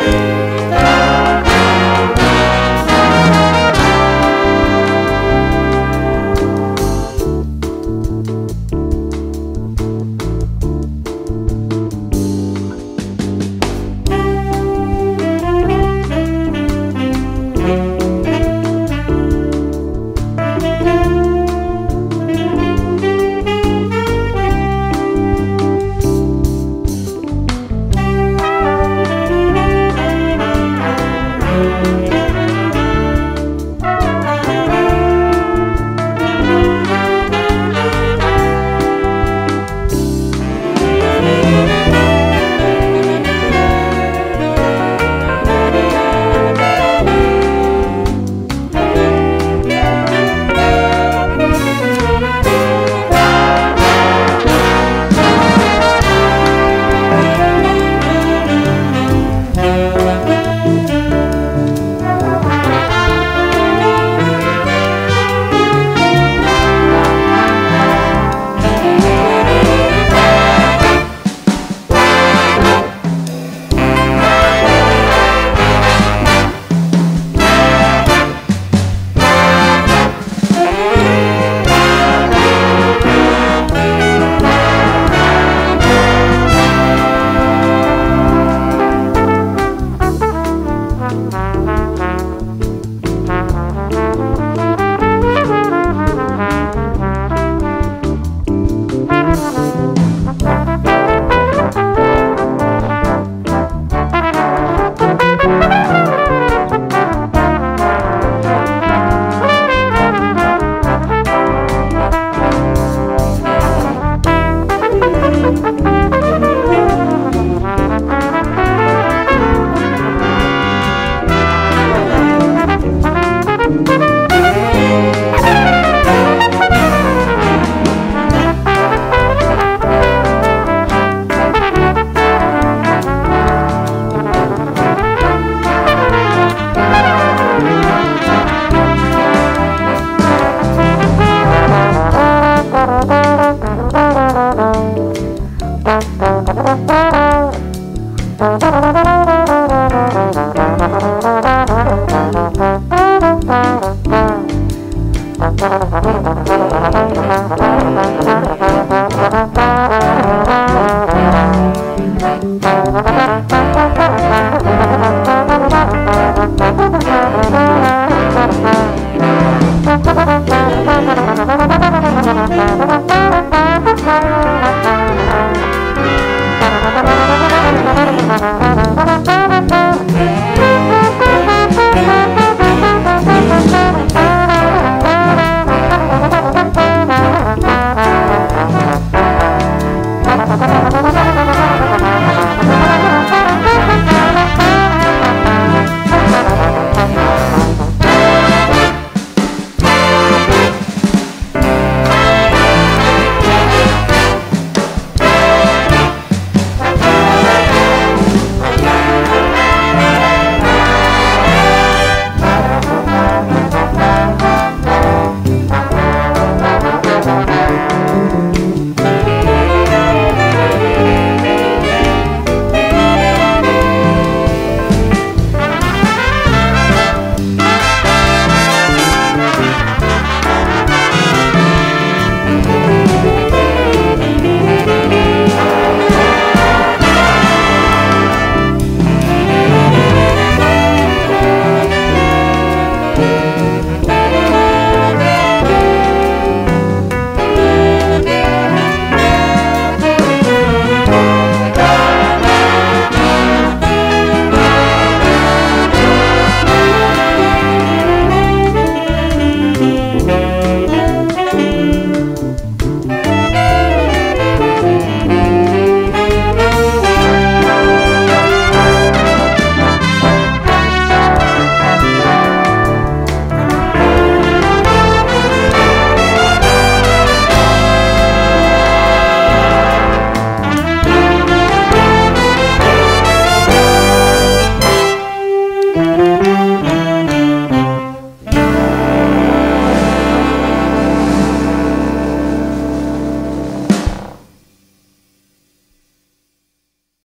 Bye. Thank